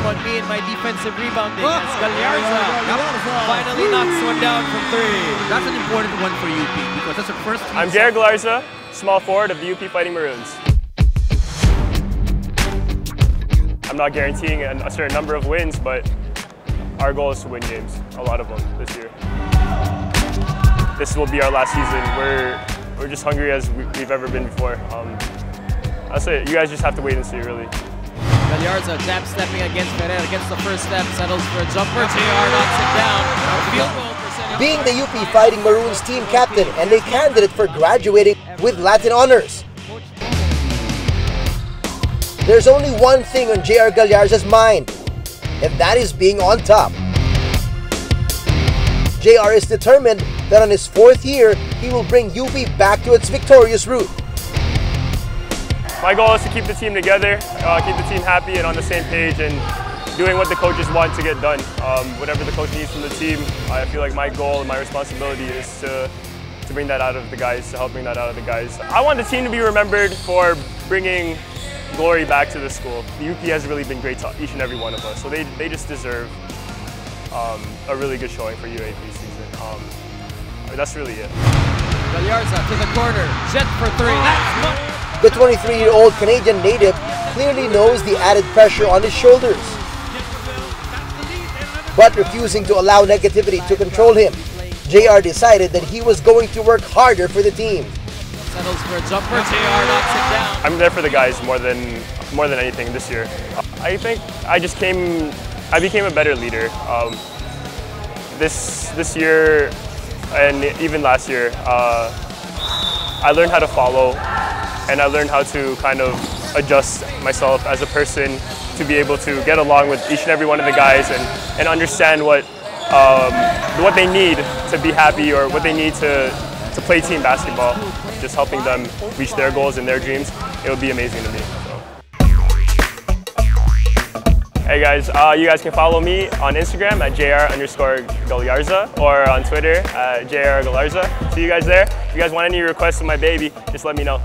blame on me and my defensive rebounding as Gallarza finally knocks one down from three. That's an important one for UP because that's the first. I'm Jared Gallarza, small forward of the UP Fighting Maroons. I'm not guaranteeing a certain number of wins, but our goal is to win games, a lot of them this year. This will be our last season. We're, we're just hungry as we've ever been before. Um, I'll say you guys just have to wait and see, really. Gallarza jab stepping against Ferrer, gets the first step, settles for a jumper, JR knocks it down. Field goal. Being the UP Fighting Maroons team captain and a candidate for graduating with Latin honors. There's only one thing on JR Gallarza's mind, and that is being on top. JR is determined that on his fourth year, he will bring UP back to its victorious route. My goal is to keep the team together, uh, keep the team happy and on the same page and doing what the coaches want to get done. Um, whatever the coach needs from the team, I feel like my goal and my responsibility is to, to bring that out of the guys, to help bring that out of the guys. I want the team to be remembered for bringing glory back to the school. The UP has really been great to each and every one of us, so they, they just deserve um, a really good showing for UAP this season. Um, that's really it. Gallarza to the corner, jet for three. The 23-year-old Canadian native clearly knows the added pressure on his shoulders, but refusing to allow negativity to control him. JR decided that he was going to work harder for the team. Settles for a jumper, JR knocks it down. I'm there for the guys more than more than anything this year. I think I just came, I became a better leader. Um, this this year and even last year, uh, I learned how to follow and I learned how to kind of adjust myself as a person to be able to get along with each and every one of the guys and, and understand what um, what they need to be happy or what they need to, to play team basketball just helping them reach their goals and their dreams, it would be amazing to me. Hey guys, uh, you guys can follow me on Instagram at jr underscore gallarza or on Twitter at jr gallarza. See you guys there. If you guys want any requests of my baby, just let me know.